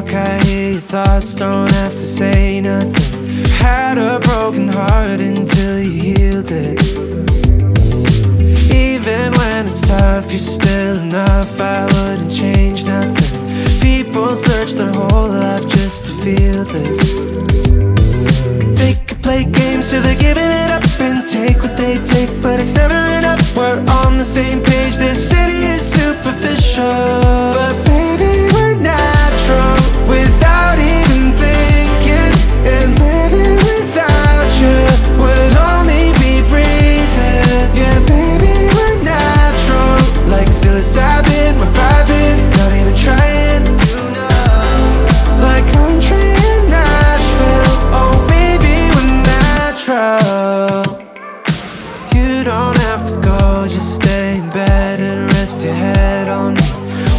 talk, I hear your thoughts, don't have to say nothing. Had a broken heart until you healed it. Even when it's tough, you're still enough. I wouldn't change nothing. People search their whole life just to feel this. They could play games till they're giving it up and take what they take, but it's never enough. We're on the same to go, just stay in bed and rest your head on me.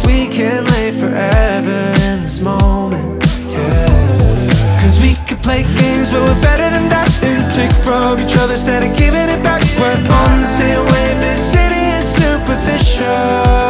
We can lay forever in this moment, yeah. Cause we could play games, but we're better than that. And take from each other instead of giving it back. We're on the same wave, this city is superficial,